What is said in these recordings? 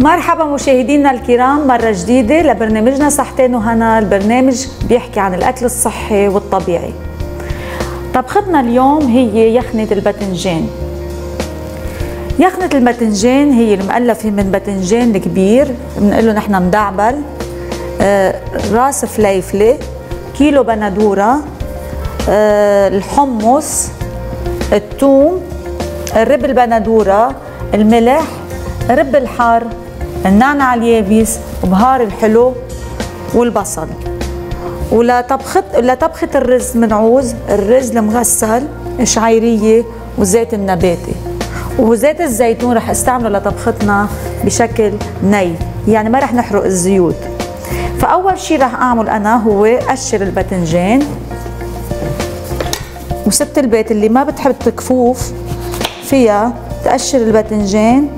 مرحبا مشاهدينا الكرام مرة جديدة لبرنامجنا صحتين وهنا البرنامج بيحكي عن الأكل الصحي والطبيعي. طبختنا اليوم هي يخنة الباذنجان. يخنة الباذنجان هي المؤلفة من باذنجان كبير بنقول نحن مدعبل. آه، راس فليفلة كيلو بندورة آه، الحمص الثوم الرب البندورة الملح رب الحار. النعنع اليابس وبهار الحلو والبصل. ولطبخة لطبخة الرز بنعوز الرز المغسل شعيرية وزيت النباتي وزيت الزيتون رح استعمله لطبختنا بشكل ني. يعني ما رح نحرق الزيوت. فأول شي رح أعمل أنا هو أشر الباذنجان وست البيت اللي ما بتحب الكفوف فيها تقشر الباذنجان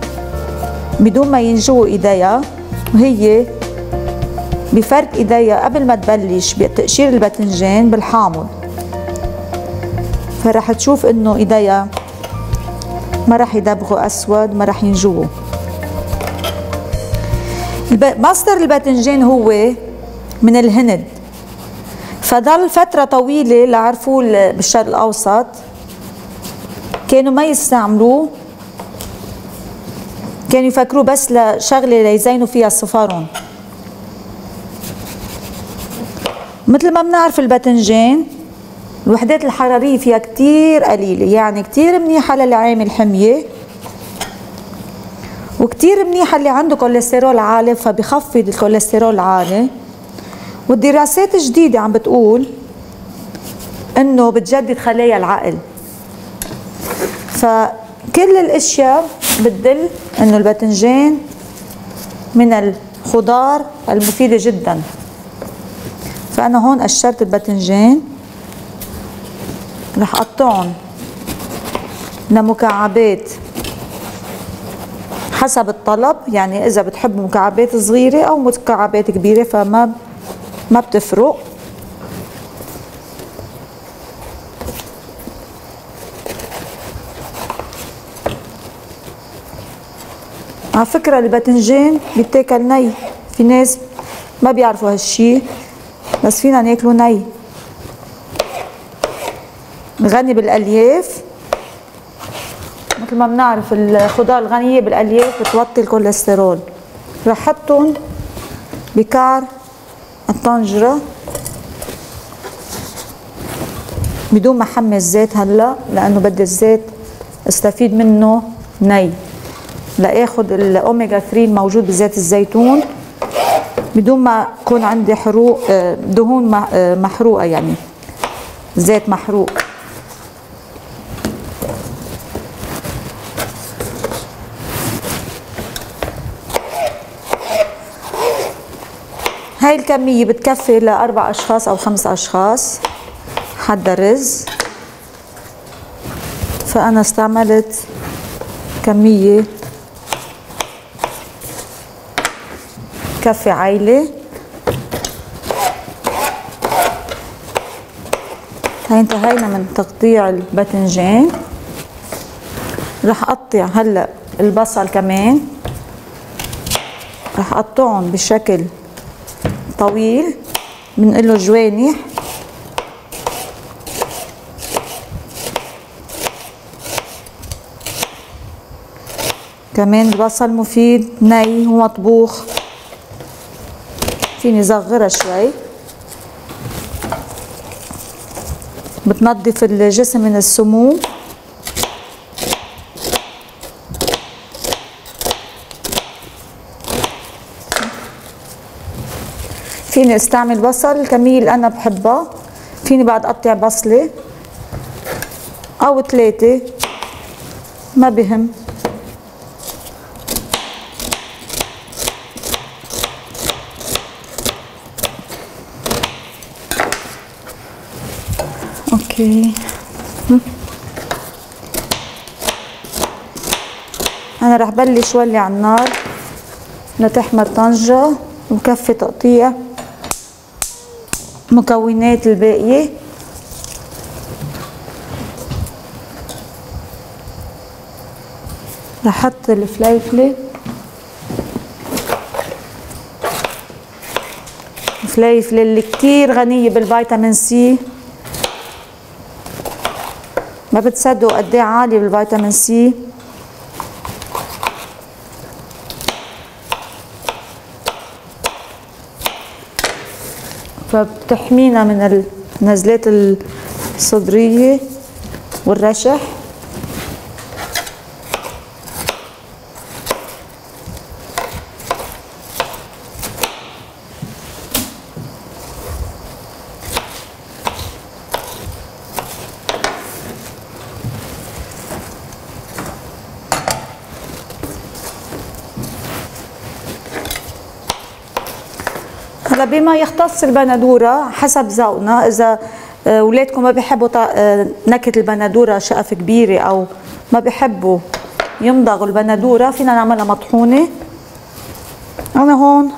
بدون ما ينجوا ايديها وهي بفرق ايديها قبل ما تبلش بتقشير الباذنجان بالحامض. فرح تشوف إنه ايديها ما رح يدبغوا أسود ما رح ينجوا مصدر الباذنجان هو من الهند. فضل فترة طويلة لعرفوه بالشرق الأوسط كانوا ما يستعملوه كانوا يفكروا بس لشغله ليزينوا فيها الصفارون. مثل ما بنعرف الباذنجان الوحدات الحرارية فيها كتير قليلة يعني كتير منيحة للي عامل حميه وكتير منيحة اللي عنده كوليسترول عالي فبخفض الكوليسترول العالي. والدراسات الجديدة عم بتقول إنه بتجدد خلايا العقل. فكل الأشياء بتدل إنه الباذنجان من الخضار المفيدة جدا. فأنا هون قشرت الباذنجان رح اقطعهم لمكعبات حسب الطلب يعني إذا بتحبوا مكعبات صغيرة أو مكعبات كبيرة فما ما بتفرق. على فكرة الباذنجان بيتاكل ني. في ناس ما بيعرفوا هالشي بس فينا ناكله ني. غني بالألياف. مثل ما بنعرف الخضار الغنية بالألياف بتوطي الكوليسترول. رح حطهم بقعر الطنجرة. بدون ما أحمي الزيت هلأ لأنه بدي الزيت أستفيد منه ني. لآخذ الاوميجا 3 الموجود بزيت الزيتون بدون ما يكون عندي حروق آه، دهون آه، محروقة يعني زيت محروق. هاي الكمية بتكفي لأربع أشخاص أو خمس أشخاص حدا رز. فأنا استعملت كمية كفي عايلة هاي انتهينا من تقطيع الباذنجان. رح أقطع هلأ البصل كمان. رح اقطعهم بشكل طويل. بنقول له جوانح كمان البصل مفيد ني ومطبوخ فيني صغرها شوي. بتنظف الجسم من السموم. فيني استعمل بصل الكمية اللي أنا بحبها فيني بعد أقطع بصلة أو ثلاثة ما بهم. أوكي. أنا رح بلش ولي على النار. لتحمر طنجة. وكفي تقطيع. مكونات الباقية. رح أحط الفليفلة. الفليفلة اللي كتير غنية بالفيتامين سي. ما بتصدقوا قد إيه عالي بالفيتامين سي؟ فبتحمينا من النزلات الصدرية والرشح. هلا بما يختص البندورة حسب ذوقنا إذا آه، اولادكم ما بيحبوا آه، نكهة البندورة شقف كبيرة أو ما بيحبوا يمضغوا البندورة فينا نعملها مطحونة. أنا هون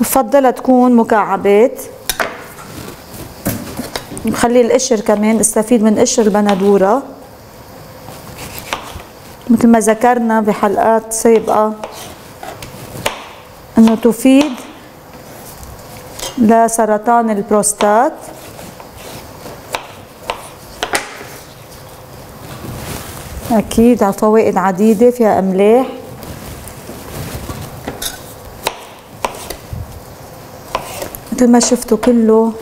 بفضلها تكون مكعبات. نخلي القشر كمان استفيد من قشر البندورة. مثل ما ذكرنا بحلقات سابقة إنه تفيد. لسرطان البروستات. أكيد على فوائد عديدة فيها أملاح. مثل ما شفتوا كله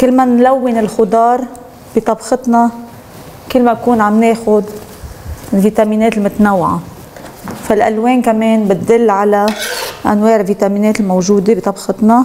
كل ما نلون الخضار بطبختنا كل ما بكون عم ناخد الفيتامينات المتنوعة. فالألوان كمان بتدل على أنواع الفيتامينات الموجودة بطبختنا.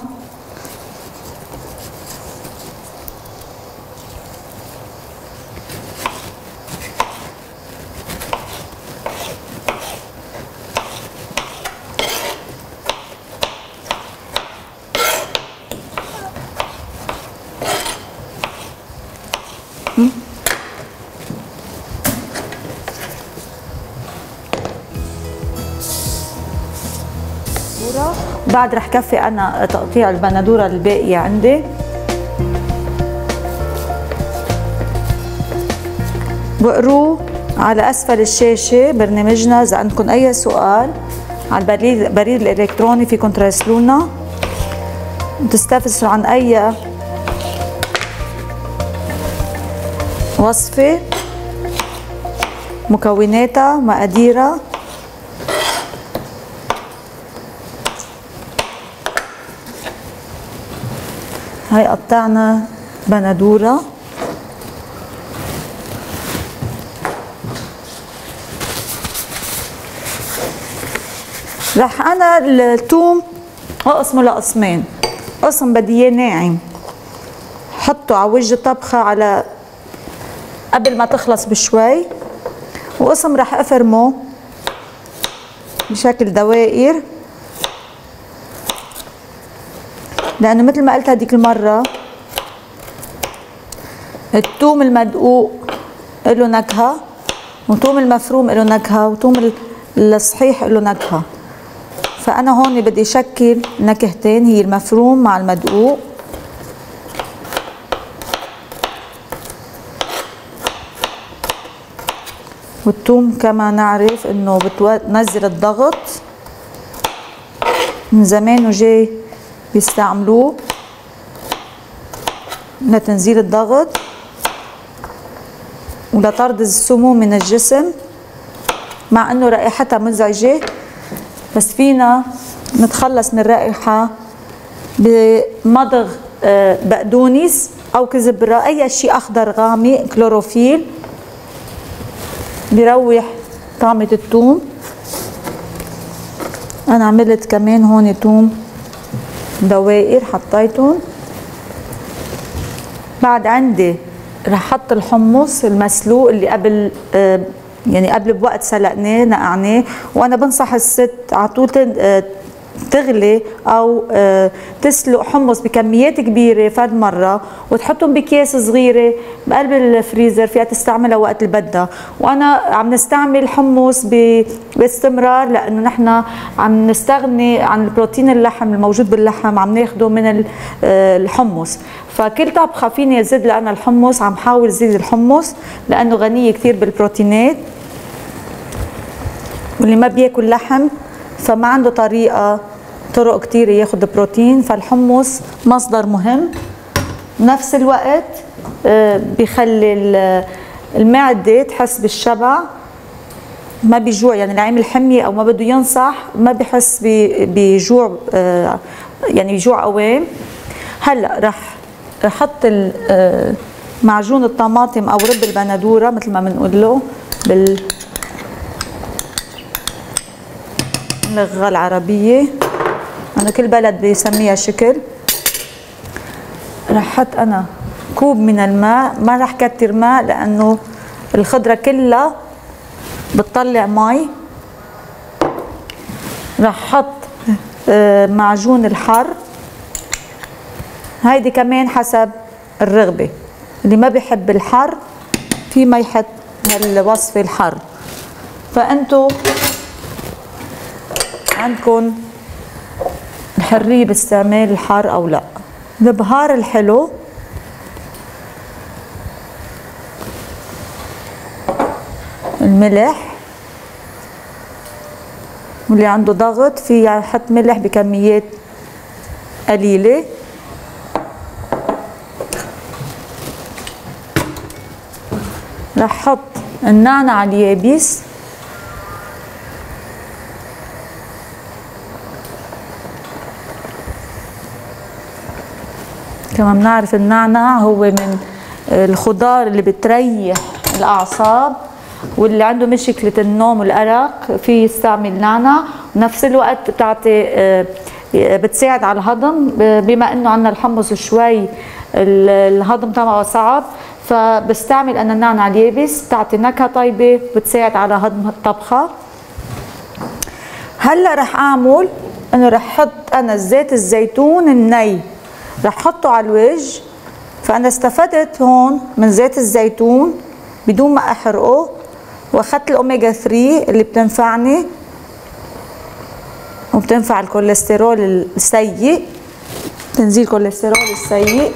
بعد رح كفي أنا تقطيع البندورة الباقية عندي. بقروا على أسفل الشاشة برنامجنا إذا عندكم أي سؤال على البريد الإلكتروني فيكم تراسلونا. تستفسروا عن أي وصفة مكوناتها مقاديرها. هاي قطعنا بندورة. رح أنا الثوم أقسمه لقسمين. قسم بدي إياه ناعم. حطه على وجه الطبخة على قبل ما تخلص بشوي. وقسم رح أفرمه بشكل دوائر. لأنه مثل ما قلت هذيك المرة الثوم المدقوق له نكهة والثوم المفروم له نكهة والثوم الصحيح له نكهة. فأنا هون بدي شكل نكهتين هي المفروم مع المدقوق. والثوم كما نعرف إنه بتنزل الضغط من زمان وجاي بيستعملوه لتنزيل الضغط ولطرد السموم من الجسم مع إنه رائحتها مزعجة بس فينا نتخلص من الرائحه بمضغ آه، بقدونس أو كزبره اي شيء أخضر غامق كلوروفيل بيروح طعمة الثوم أنا عملت كمان هون ثوم دوائر حطيتهم. بعد عندي رح أحط الحمص المسلوق اللي قبل آه، يعني قبل بوقت سلقناه نقعناه. وأنا بنصح الست على طول تغلي أو آه، تسلق حمص بكميات كبيرة فد مرة وتحطهم باكياس صغيرة بقلب الفريزر فيها تستعملها وقت اللي بدها وأنا عم نستعمل حمص باستمرار لأنه نحن عم نستغني عن البروتين اللحم الموجود باللحم عم ناخده من آه، الحمص. فكل طبخة فيني أزيد لأنا الحمص عم حاول زيد الحمص لأنه غنية كثير بالبروتينات. واللي ما بياكل لحم فما عنده طريقة طرق كتير ياخد بروتين فالحمص مصدر مهم. بنفس الوقت آه، بيخلي المعدة تحس بالشبع. ما بيجوع يعني اللي عامل حمية أو ما بده ينصح ما بحس بجوع آه، يعني بجوع قوام هلأ رح أحط معجون الطماطم أو رب البندورة مثل ما بنقول له بال اللغة العربية. أنا كل بلد بيسميها شكل. رح أحط أنا كوب من الماء. ما رح كتر ماء لأنه الخضرة كلها بتطلع مي. رح أحط آه، معجون الحر. هيدي كمان حسب الرغبة. اللي ما بيحب الحر في ما يحط هالوصفه الحر. فأنتو عندكم الحريه باستعمال الحار أو لا. البهار الحلو. الملح. واللي عنده ضغط في يحط ملح بكميات قليلة. رح حط النعنع اليابس. كما بنعرف النعنع هو من الخضار اللي بتريح الأعصاب واللي عنده مشكلة النوم والأرق في يستعمل نعنع ونفس الوقت بتعطي آه، بتساعد على الهضم. بما إنه عندنا الحمص شوي الهضم تبعه صعب فبستعمل أنا النعنع اليابس. بتعطي نكهة طيبة بتساعد على هضم الطبخة. هلأ رح أعمل إنه رح أحط أنا زيت الزيتون الني. رح احطه على الوجه فأنا استفدت هون من زيت الزيتون بدون ما أحرقه. وأخذت الاوميجا 3 اللي بتنفعني. وبتنفع الكوليسترول السيء. تنزيل الكوليسترول السيء.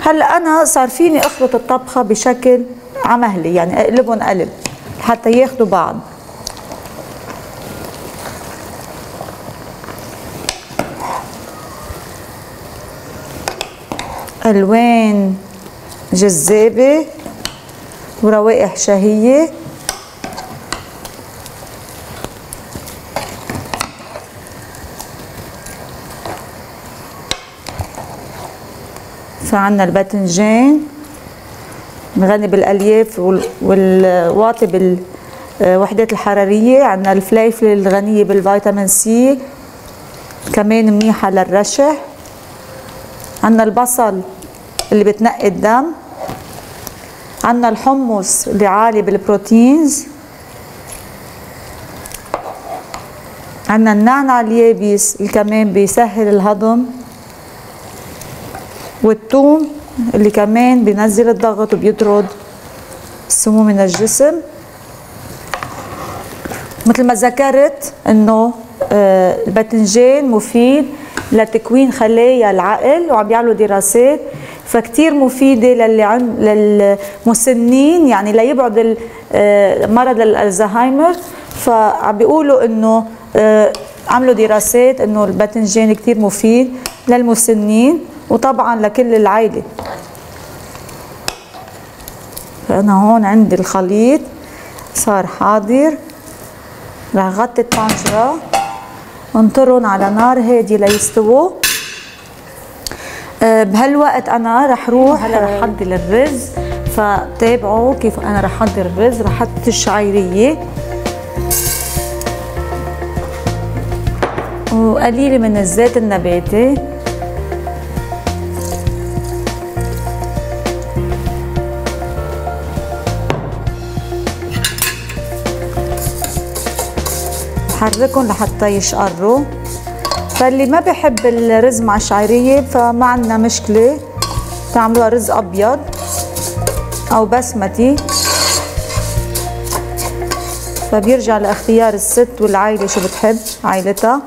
هلأ أنا صار فيني أخلط الطبخة بشكل عمهلي يعني اقلبهم قلب حتى ياخذوا بعض. الوان جذابة وروائح شهية. فعنا الباذنجان الغني بالألياف والواطي بالوحدات الحرارية. عندنا الفليفلة الغنية بالفيتامين سي كمان منيحة للرشح. عندنا البصل. اللي بتنقي الدم. عندنا الحمص اللي عالي بال proteins. عندنا النعنع اليابس اللي كمان بيسهل الهضم. والثوم اللي كمان بينزل الضغط وبيطرد السموم من الجسم. مثل ما ذكرت إنه آه، الباذنجان مفيد لتكوين خلايا العقل وعم بيعملوا دراسات فكتير مفيدة للي عند للمسنين يعني ليبعد آه، مرض الألزهايمر. فعم بيقولوا إنه آه، عملوا دراسات إنه الباذنجان كتير مفيد للمسنين وطبعا لكل العائلة. فأنا هون عندي الخليط صار حاضر. رح غطي الطنجرة انطرهم على نار هادية ليستووا. بهالوقت أنا رح روح هلا رح احضر الرز فتابعوا كيف أنا رح احضر الرز رح أحط الشعيرية. وقليلة من الزيت النباتي. بحركهم لحتى يشقروا. فاللي ما بحب الرز مع الشعيرية فما عندنا مشكلة. تعملوها رز أبيض أو بسمتي. فبيرجع لأختيار الست والعائلة شو بتحب عائلتها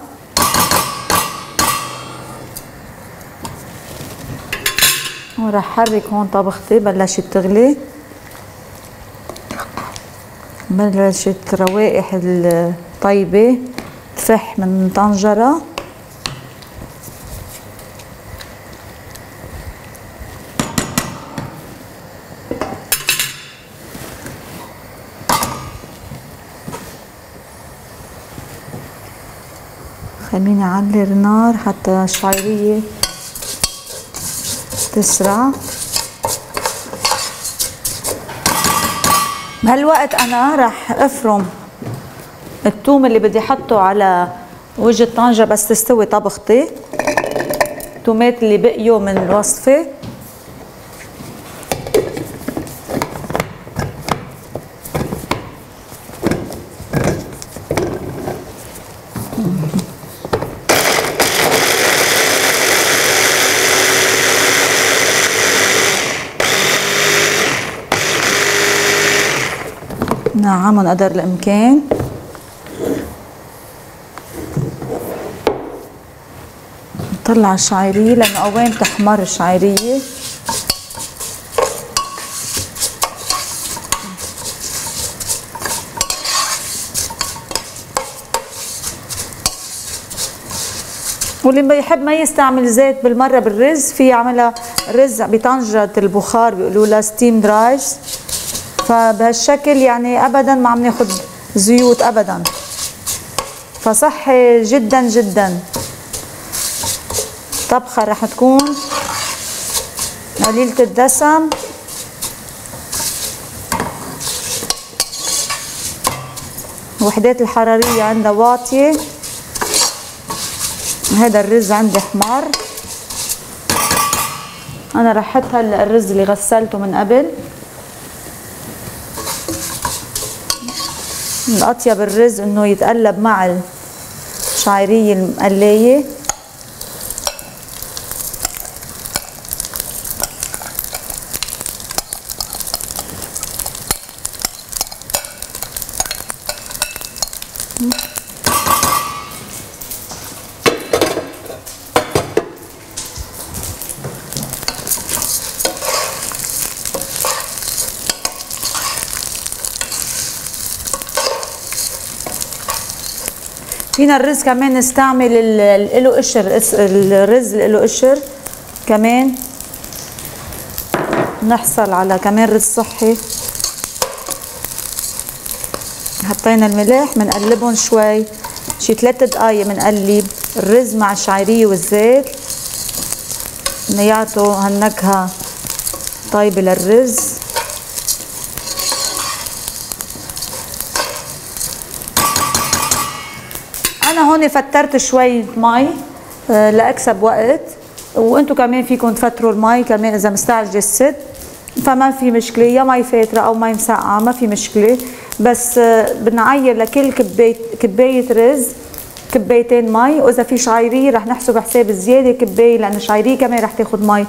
وراح حرك هون طبختي بلشت تغلي. بلشت روائح الطيبة فح من طنجرة. خليني اعلي النار حتى الشعيرية تسرع. بهالوقت أنا رح أفرم الثوم اللي بدي أحطه على وجه الطنجره بس تستوي طبختي. التومات اللي بقيوا من الوصفه نعمهم قدر الإمكان. نطلع الشعيرية لأنه قوام تحمر الشعيرية. واللي بيحب ما يستعمل زيت بالمرة بالرز في يعملها رز بطنجرة البخار بيقولوا لها ستيم رايس فبهالشكل يعني ابدا ما عم ناخذ زيوت ابدا. فصحي جدا جدا. طبخة رح تكون. قليلة الدسم. وحدات الحرارية عندها واطية. هذا الرز عندي حمار. أنا رح أحط هلا الرز اللي غسلته من قبل. الأطيب الرز إنه يتقلب مع الشعيرية المقلية. فينا الرز كمان نستعمل له قشر الرز له قشر كمان. نحصل على كمان رز صحي. حطينا الملح بنقلبهم شوي. شي ثلاث دقايق بنقلب الرز مع الشعيرية والزيت. يعطوا هالنكهة طيبة للرز. أنا هون فترت شوي مي آه، لأكسب وقت. وأنتم كمان فيكم تفتروا المي كمان إذا مستعجل الست. فما في مشكلة يا مي فاترة أو مي مسقعة ما في مشكلة. بس آه، بنعير لكل كبايه كباية رز كبايتين مي. وإذا في شعيرية رح نحسب حساب زيادة كباية لأنه الشعيريه كمان رح تاخذ مي.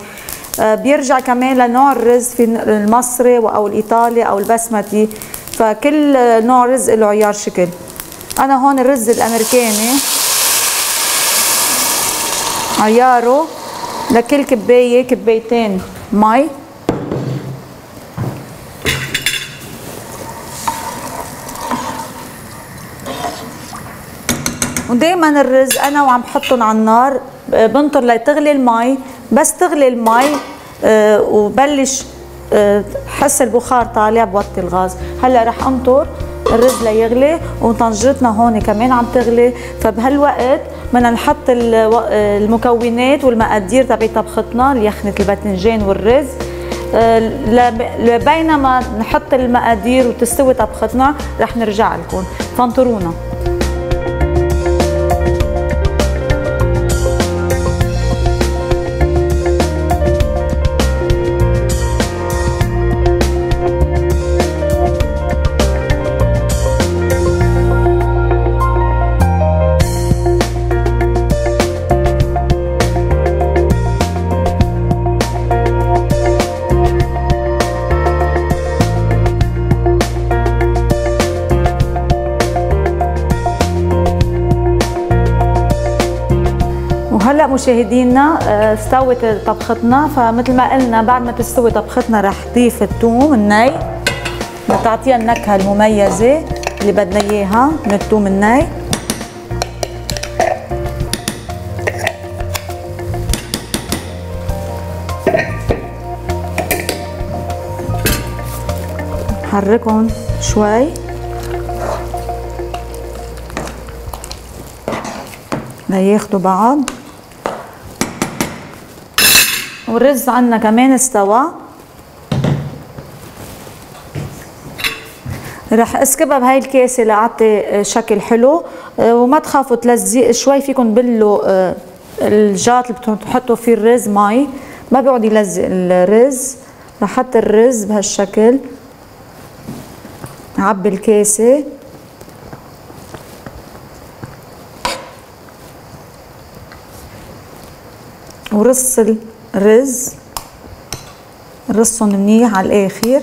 آه، بيرجع كمان لنوع الرز في المصري أو الإيطالي أو البسمتي. فكل نوع رز له عيار شكل. أنا هون الرز الأمريكاني. عياره لكل كباية كبايتين مي. ودائما الرز أنا وعم بحطهم على النار بنطر لتغلي المي بس تغلي المي أه وبلش أه حس البخار طالع بوطي الغاز. هلأ رح أنطر. الرز ليغلي وطنجرتنا هون كمان عم تغلي فبهالوقت بدنا نحط المكونات والمقادير تبع طبختنا اليخنة الباذنجان والرز. آه، بينما نحط المقادير وتستوي طبختنا رح نرجع لكم. فانطرونا. مشاهدينا آه، استوت طبختنا. فمثل ما قلنا بعد ما تستوي طبختنا رح نضيف الثوم الني لتعطيها النكهة المميزة اللي بدنا إياها من الثوم الني نحركهم شوي. لياخدوا بعض. والرز عنا كمان استوى. رح أسكبها بهاي الكاسة لأعطي شكل حلو. وما تخافوا تلزق شوي فيكم بلوا آه، الجات اللي بتحطوا فيه الرز مي ما بيقعد يلزق الرز. رح أحط الرز بهالشكل. عبي الكاسة. ورص الرز رصهم منيح على الآخر.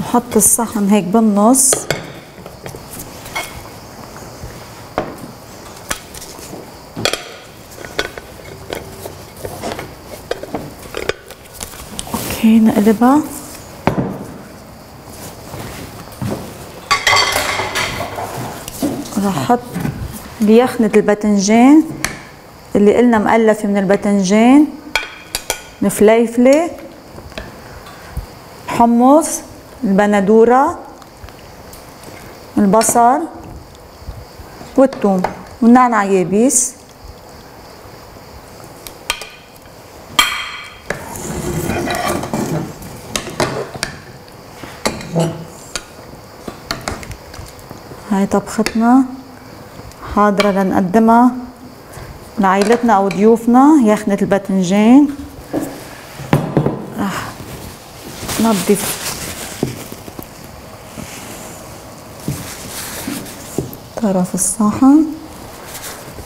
نحط الصحن هيك بالنص. أوكي نقلبها. راح أحط بيخنة الباذنجان اللي قلنا مؤلفة من الباذنجان الفليفلة حمص البندورة البصل والثوم. والنعناع يابس هاي طبختنا. حاضرة لنقدمها. لعائلتنا أو ضيوفنا. يخنة الباذنجان. رح نضيف طرف الصحن.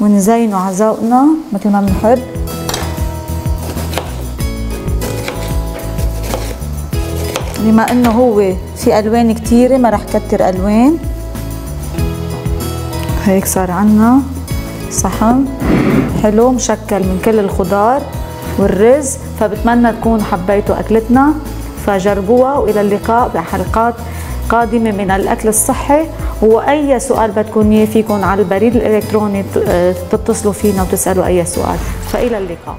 ونزينه على ذوقنا مثل ما بنحب. بما إنه هو في ألوان كتيرة ما رح كتر ألوان. هيك صار عنا صحن. حلو مشكل من كل الخضار والرز فبتمنى تكون حبيتوا أكلتنا. فجربوها وإلى اللقاء بحلقات قادمة من الأكل الصحي. وأي سؤال بدكم إياه فيكم على البريد الإلكتروني تتصلوا فينا وتسألوا أي سؤال. فإلى اللقاء.